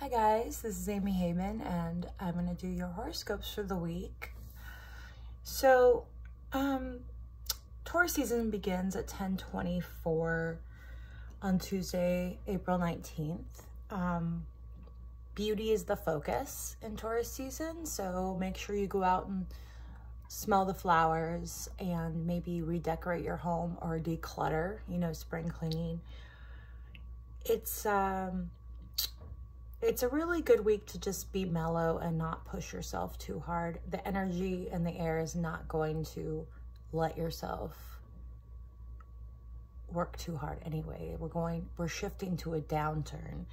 Hi guys, this is Amy Haben and I'm going to do your horoscopes for the week. So, um, Taurus season begins at 1024 on Tuesday, April 19th. Um, beauty is the focus in Taurus season, so make sure you go out and smell the flowers and maybe redecorate your home or declutter, you know, spring cleaning. It's, um, it's a really good week to just be mellow and not push yourself too hard. The energy in the air is not going to let yourself work too hard anyway. We're going, we're shifting to a downturn.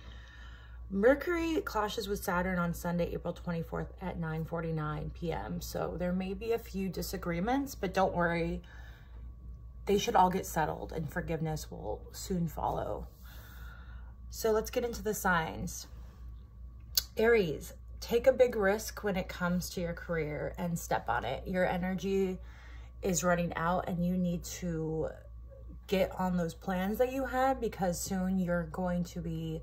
Mercury clashes with Saturn on Sunday, April 24th at 9.49 p.m. So there may be a few disagreements, but don't worry. They should all get settled and forgiveness will soon follow. So let's get into the signs. Aries, take a big risk when it comes to your career and step on it. Your energy is running out and you need to get on those plans that you had because soon you're going to be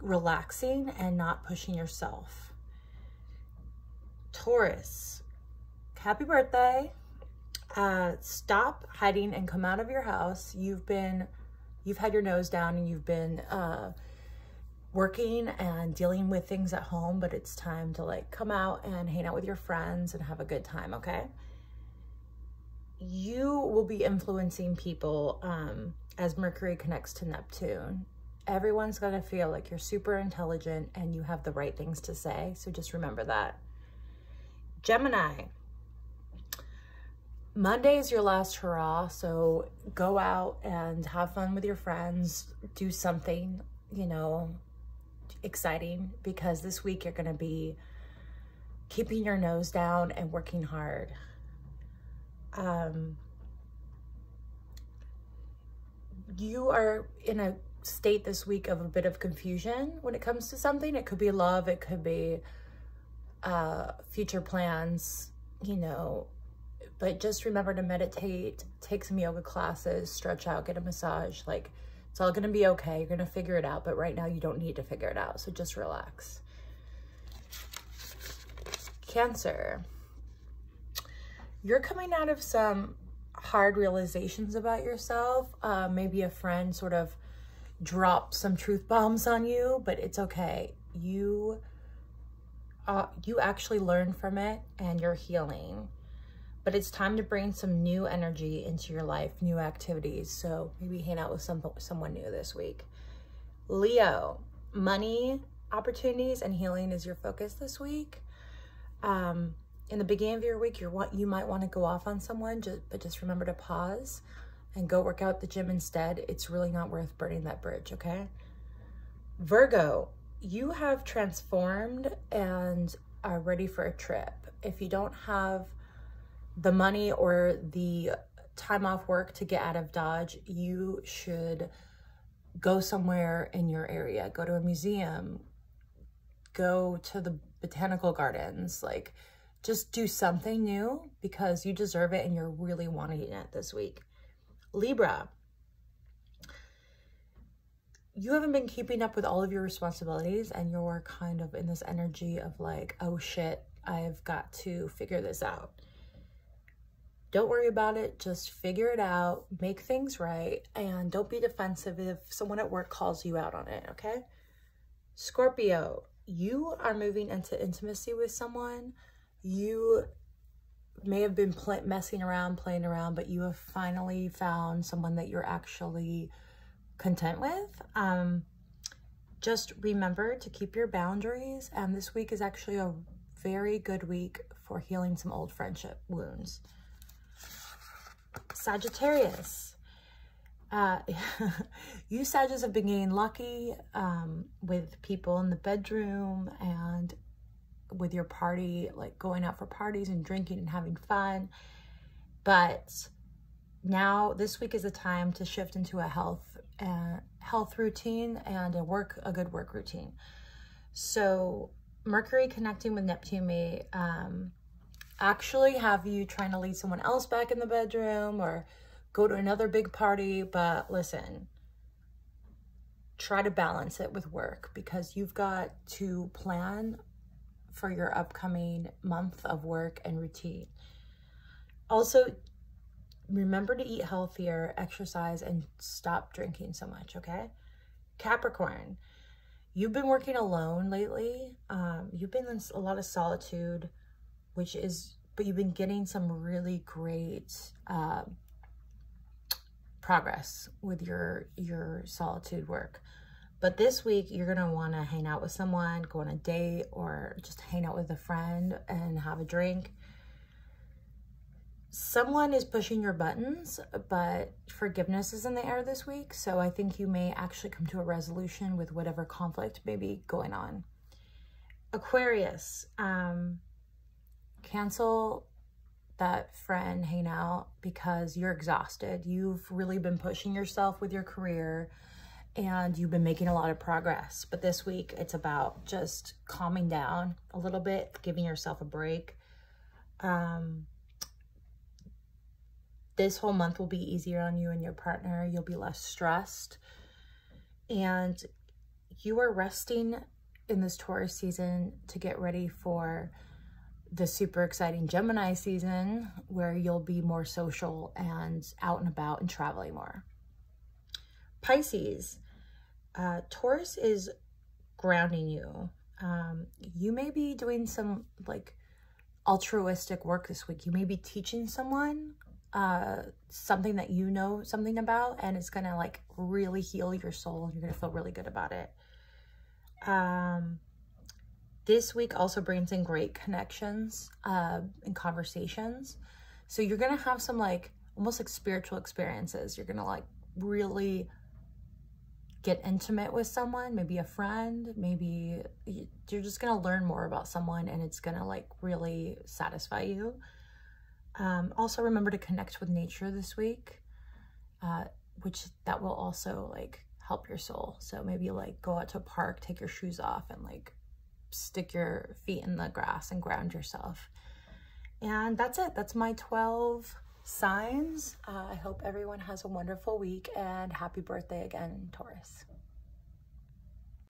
relaxing and not pushing yourself. Taurus, happy birthday. Uh, stop hiding and come out of your house. You've been, you've had your nose down and you've been, uh, working and dealing with things at home, but it's time to like come out and hang out with your friends and have a good time, okay? You will be influencing people um, as Mercury connects to Neptune. Everyone's to feel like you're super intelligent and you have the right things to say. So just remember that. Gemini. Monday is your last hurrah. So go out and have fun with your friends. Do something, you know, exciting because this week you're going to be keeping your nose down and working hard. Um, you are in a state this week of a bit of confusion when it comes to something. It could be love, it could be uh, future plans, you know, but just remember to meditate, take some yoga classes, stretch out, get a massage, like it's all going to be okay. You're going to figure it out. But right now you don't need to figure it out. So just relax. Cancer. You're coming out of some hard realizations about yourself. Uh, maybe a friend sort of dropped some truth bombs on you, but it's okay. You, uh, you actually learn from it and you're healing but it's time to bring some new energy into your life, new activities. So maybe hang out with some someone new this week. Leo, money, opportunities, and healing is your focus this week. Um, in the beginning of your week, you're what you might want to go off on someone, just, but just remember to pause and go work out the gym instead. It's really not worth burning that bridge, okay? Virgo, you have transformed and are ready for a trip. If you don't have the money or the time off work to get out of Dodge, you should go somewhere in your area. Go to a museum, go to the botanical gardens, like just do something new because you deserve it and you're really wanting it this week. Libra, you haven't been keeping up with all of your responsibilities and you're kind of in this energy of like, oh shit, I've got to figure this out. Don't worry about it. Just figure it out, make things right, and don't be defensive if someone at work calls you out on it, okay? Scorpio, you are moving into intimacy with someone. You may have been messing around, playing around, but you have finally found someone that you're actually content with. Um, just remember to keep your boundaries. And this week is actually a very good week for healing some old friendship wounds. Sagittarius. Uh, you Sagittarius have been getting lucky um, with people in the bedroom and with your party, like going out for parties and drinking and having fun. But now this week is a time to shift into a health uh, health routine and a work a good work routine. So Mercury connecting with Neptune may um, actually have you trying to lead someone else back in the bedroom or go to another big party. But listen, try to balance it with work because you've got to plan for your upcoming month of work and routine. Also, remember to eat healthier, exercise, and stop drinking so much, okay? Capricorn, you've been working alone lately. Um, you've been in a lot of solitude, which is, but you've been getting some really great uh, progress with your your solitude work. But this week, you're going to want to hang out with someone, go on a date, or just hang out with a friend and have a drink someone is pushing your buttons, but forgiveness is in the air this week. So I think you may actually come to a resolution with whatever conflict may be going on. Aquarius, um, cancel that friend hangout because you're exhausted. You've really been pushing yourself with your career and you've been making a lot of progress. But this week it's about just calming down a little bit, giving yourself a break. Um, this whole month will be easier on you and your partner. You'll be less stressed. And you are resting in this Taurus season to get ready for the super exciting Gemini season where you'll be more social and out and about and traveling more. Pisces, uh, Taurus is grounding you. Um, you may be doing some like altruistic work this week. You may be teaching someone uh, something that you know something about and it's gonna like really heal your soul you're gonna feel really good about it. Um, this week also brings in great connections uh, and conversations. So you're gonna have some like almost like spiritual experiences. You're gonna like really get intimate with someone, maybe a friend, maybe you're just gonna learn more about someone and it's gonna like really satisfy you. Um, also remember to connect with nature this week, uh, which that will also like help your soul. So maybe like go out to a park, take your shoes off and like stick your feet in the grass and ground yourself. And that's it. That's my 12 signs. Uh, I hope everyone has a wonderful week and happy birthday again, Taurus.